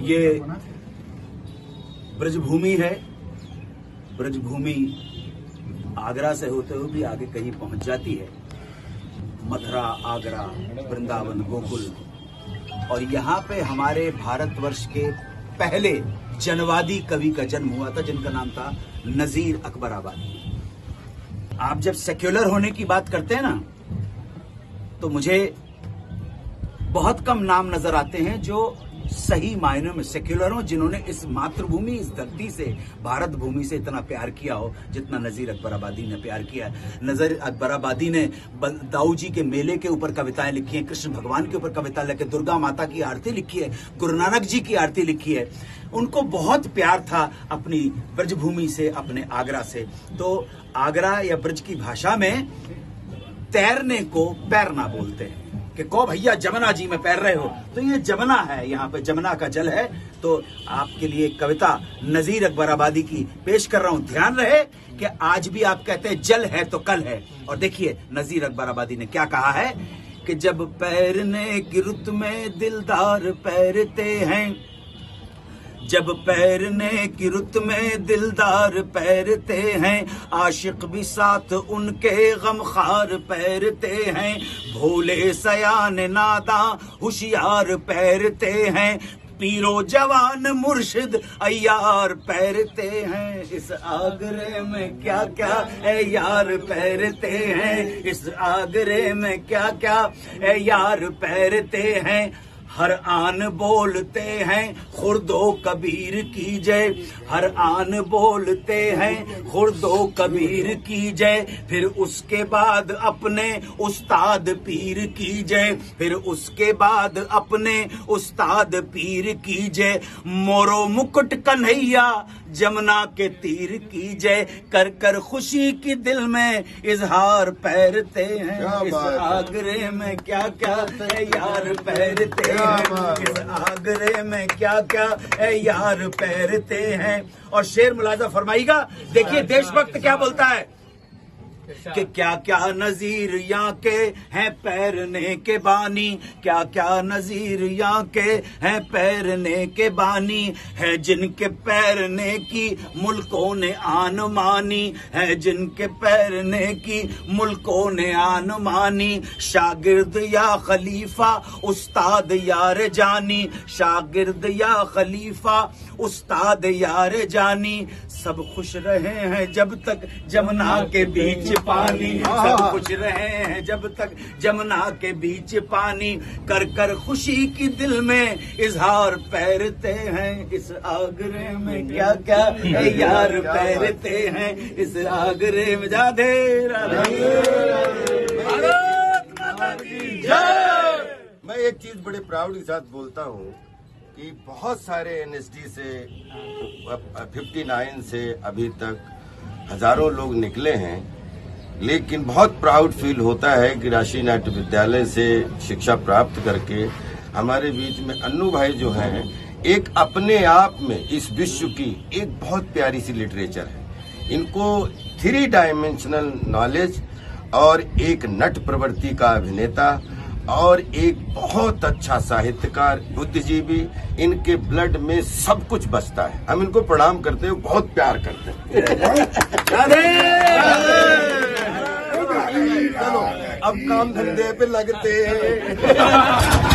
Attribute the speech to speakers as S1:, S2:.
S1: ये ब्रजभूमि है। ब्रजभूमि आगरा से होते हुए भी आगे कहीं पहुँच जाती है। मथुरा, आगरा, वृंदावन, गोकुल। और यहाँ पे हमारे भारतवर्ष के पहले जनवादी कवि का जन्म हुआ था, जिनका नाम था नजीर अकबर आबादी। आप जब सेक्युलर होने की बात करते हैं ना तो मुझे बहुत कम नाम नज़र आते हैं जो सही मायने में सेक्युलर हो, जिन्होंने इस मातृभूमि, इस धरती से, भारत भूमि से इतना प्यार किया हो, जितना नजीर अकबर आबादी ने प्यार किया नज़र अकबर आबादी ने दाऊ जी के मेले के ऊपर कविताएँ लिखी हैं, कृष्ण भगवान के ऊपर कविता लिखी दुर्गा माता की आरती लिखी है, गुरु नानक जी की आरती लिखी है। उनको बहुत प्यार था अपनी ब्रजभूमि से, अपने आगरा से। तो आगरा या ब्रज की भाषा में तैरने को पैरना बोलते हैं। कि को भैया, जमुना जी, में पैर रहे हो। तो ये जमुना है, यहाँ पे जमुना का जल है। तो आपके लिए कविता नजीर अकबर आबादी की पेश कर रहा हूँ। ध्यान रहे कि आज भी आप कहते हैं, जल है तो कल है। और देखिए, नजीर अकबर आबादी ने क्या कहा है कि जब पैरने की रुत में दिलदार पैरते हैं जब पैरने की रुत में दिलदार पैरते हैं, आशिक भी साथ उनके गमखार पैरते हैं। भोले सयान नादा होशियार पैरते हैं, पीरो जवान मुर्शिद अयार पैरते हैं। इस आगरे में क्या क्या है यार पैरते हैं? इस आगरे में क्या क्या है यार पैरते हैं? हर आन बोलते हैं खुर्दो कबीर की जय। हर आन बोलते हैं खुर्दो कबीर की जय। फिर उसके बाद अपने उस्ताद पीर की जय। फिर उसके बाद अपने उस्ताद पीर की जय। मोरो मुकुट कन्हैया जमुना के तीर की जय। कर कर खुशी की दिल में इजहार पैरते हैं। इस आगरे में क्या क्या यार पैरते हैं इस आगरे में क्या क्या है? यार पैरते हैं। और शेर मुलाजा फरमाइएगा देखिए, देशभक्त क्या बोलता है? कि क्या क्या नजीर यहाँ के हैं पैरने के बानी? क्या क्या नजीर यहाँ के हैं पैरने के बानी? है जिनके पैरने की मुल्कों ने आन मानी? है जिनके पैरने की मुल्कों ने आन मानी? शागिर्द या खलीफा, उस्ताद यार जानी। शागिर्द या खलीफा, उस्ताद यार जानी। सब खुश रहे हैं जब तक जमुना के बीच पानी सब कुछ रहे हैं जब तक जमुना के बीच पानी कर कर खुशी की दिल में इजहार पैरते हैं। इस आगरे में क्या क्या? यार पैरते हैं। इस आगरे में जाधे
S2: मैं एक चीज़ बड़े प्राउड के साथ बोलता हूँ कि बहुत सारे एनएसडी से 59 से अभी तक हज़ारों लोग निकले हैं। लेकिन बहुत प्राउड फील होता है कि राशि नाट्य विद्यालय से शिक्षा प्राप्त करके हमारे बीच में अन्नू भाई जो हैं, एक अपने आप में इस विश्व की एक बहुत प्यारी सी लिटरेचर है। इनको थ्री डायमेंशनल नॉलेज और एक नट प्रवृत्ति का अभिनेता और एक बहुत अच्छा साहित्यकार, बुद्धिजीवी, इनके ब्लड में सब कुछ बसता है। हम इनको प्रणाम करते हैं, बहुत प्यार करते हैं। अब काम धंधे पे लगते हैं